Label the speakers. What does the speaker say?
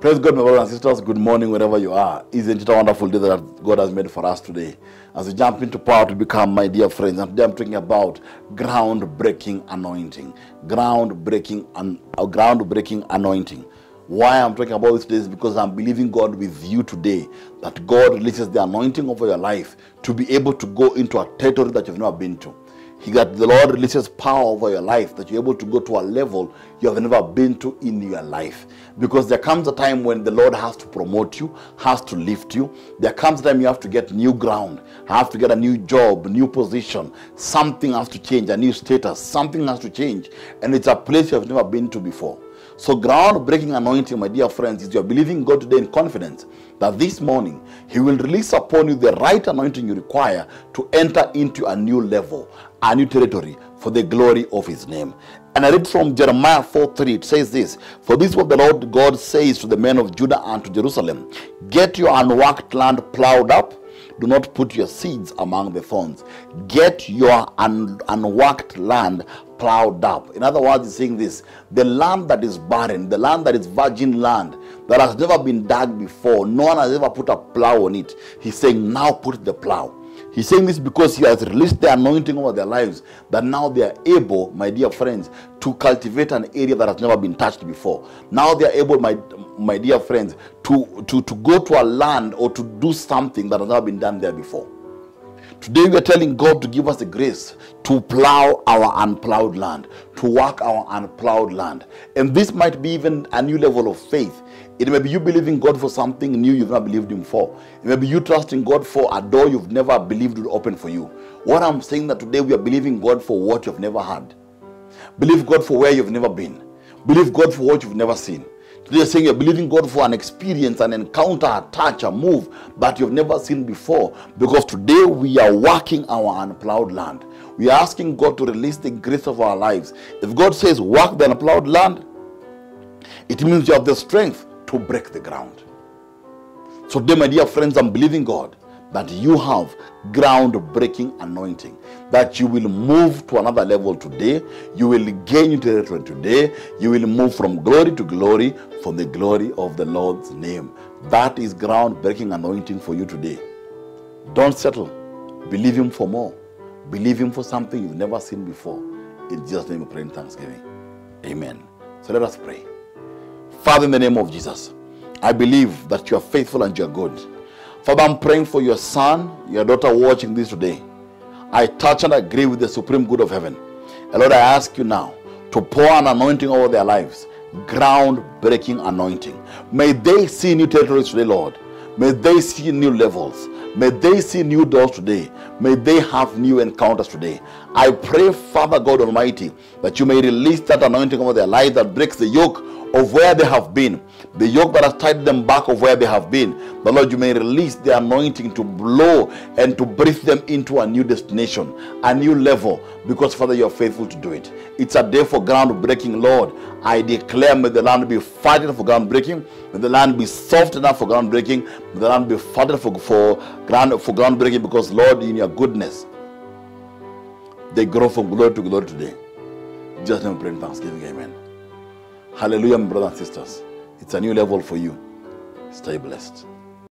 Speaker 1: Praise God, my brothers and sisters. Good morning, wherever you are. Isn't it a wonderful day that God has made for us today? As we jump into power to become, my dear friends, and today I'm talking about groundbreaking anointing. Groundbreaking, and uh, groundbreaking anointing. Why I'm talking about this today is because I'm believing God with you today that God releases the anointing over your life to be able to go into a territory that you've never been to. He got the Lord releases power over your life that you're able to go to a level you have never been to in your life. Because there comes a time when the Lord has to promote you, has to lift you. There comes a time you have to get new ground, have to get a new job, new position. Something has to change, a new status. Something has to change, and it's a place you have never been to before. So, groundbreaking anointing, my dear friends, is you're believing God today in confidence that this morning He will release upon you the right anointing you require to enter into a new level, a new territory for the glory of His name. And I read from Jeremiah 4 3, it says this For this is what the Lord God says to the men of Judah and to Jerusalem Get your unworked land plowed up do not put your seeds among the thorns. Get your un- unworked land plowed up. In other words, he's saying this the land that is barren, the land that is virgin land, that has never been dug before, no one has ever put a plow on it. He's saying, now put the plow. He's saying this because he has released the anointing over their lives that now they are able, my dear friends, to cultivate an area that has never been touched before. Now they are able, my, my dear friends, to, to, to go to a land or to do something that has never been done there before. Today we are telling God to give us the grace to plow our unplowed land, to work our unplowed land. And this might be even a new level of faith. It may be you believing God for something new you've not believed Him for. It may be you trusting God for a door you've never believed would open for you. What I'm saying that today we are believing God for what you've never had. Believe God for where you've never been. Believe God for what you've never seen. You're saying you're believing God for an experience, an encounter, a touch, a move that you've never seen before. Because today we are working our unplowed land. We are asking God to release the grace of our lives. If God says, work the unplowed land, it means you have the strength to break the ground. So, today, my dear friends, I'm believing God that you have groundbreaking anointing, that you will move to another level today, you will gain your territory today, you will move from glory to glory for the glory of the Lord's name. That is groundbreaking anointing for you today. Don't settle. Believe Him for more. Believe Him for something you've never seen before. In Jesus' name we pray in thanksgiving. Amen. So let us pray. Father, in the name of Jesus, I believe that you are faithful and you are good. Father, I'm praying for your son, your daughter watching this today. I touch and agree with the supreme good of heaven. And Lord, I ask you now to pour an anointing over their lives, groundbreaking anointing. May they see new territories today, Lord. May they see new levels. May they see new doors today. May they have new encounters today. I pray, Father God Almighty, that you may release that anointing over their life that breaks the yoke of where they have been, the yoke that has tied them back of where they have been. The Lord, you may release the anointing to blow and to breathe them into a new destination, a new level, because Father, you are faithful to do it. It's a day for groundbreaking, Lord. I declare, may the land be fertile for groundbreaking, may the land be soft enough for groundbreaking, may the land be fertile for, for, ground, for groundbreaking, because Lord, in your goodness, they grow from glory to glory today. Just name pray in thanksgiving, amen. Hallelujah, brothers and sisters. It's a new level for you. Stay blessed.